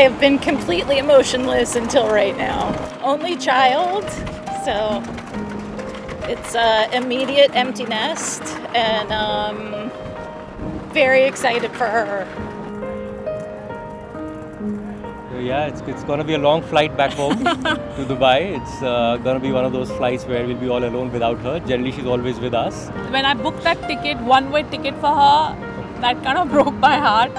I have been completely emotionless until right now. Only child, so it's uh, immediate empty nest, and um, very excited for her. Yeah, it's, it's going to be a long flight back home to Dubai. It's uh, going to be one of those flights where we'll be all alone without her. Generally, she's always with us. When I booked that ticket, one way ticket for her, that kind of broke my heart.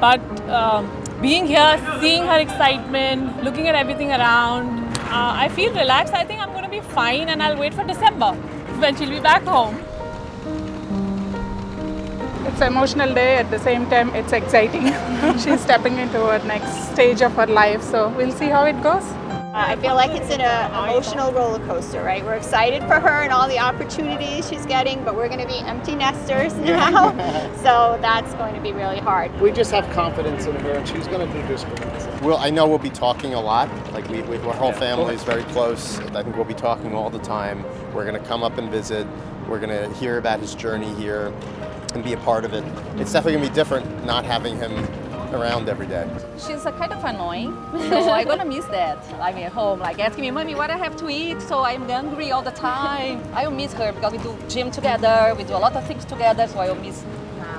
But um, being here, seeing her excitement, looking at everything around, uh, I feel relaxed. I think I'm going to be fine and I'll wait for December when she'll be back home. It's an emotional day. At the same time, it's exciting. She's stepping into her next stage of her life, so we'll see how it goes. Uh, I feel like it's an uh, emotional roller coaster, right? We're excited for her and all the opportunities she's getting, but we're going to be empty nesters now, so that's going to be really hard. We just have confidence in her, and she's going to do just great. Well, I know we'll be talking a lot. Like we, we our whole family is very close. I think we'll be talking all the time. We're going to come up and visit. We're going to hear about his journey here and be a part of it. It's definitely going to be different not having him around every day. She's a kind of annoying, so I'm gonna miss that. I'm at home, like asking me, mommy, what I have to eat? So I'm hungry all the time. I will miss her because we do gym together, we do a lot of things together, so I will miss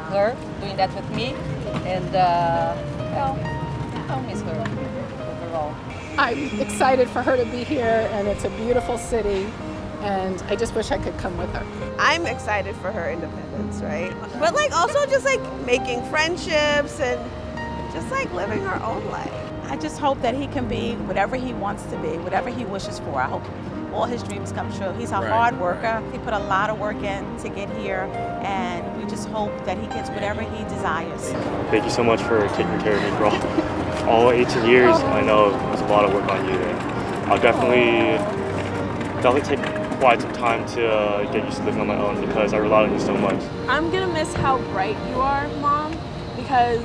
her doing that with me. And uh, well, I'll miss her overall. I'm excited for her to be here, and it's a beautiful city. And I just wish I could come with her. I'm excited for her independence, right? But like also just like making friendships and just like living her own life. I just hope that he can be whatever he wants to be, whatever he wishes for. I hope all his dreams come true. He's a right, hard worker. Right. He put a lot of work in to get here, and we just hope that he gets whatever he desires. Thank you so much for taking care of me for all, all 18 years. I know it was a lot of work on you, and I'll definitely, definitely take quite some time to uh, get used to living on my own because I rely on you so much. I'm gonna miss how bright you are, Mom, because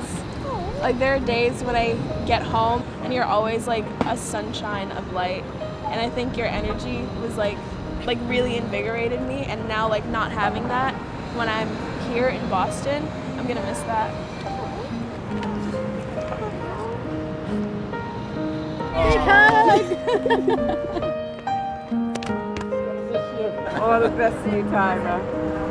like there are days when I get home and you're always like a sunshine of light, and I think your energy was like like really invigorated me, and now like not having that when I'm here in Boston, I'm gonna miss that. All the best to you, Tyra.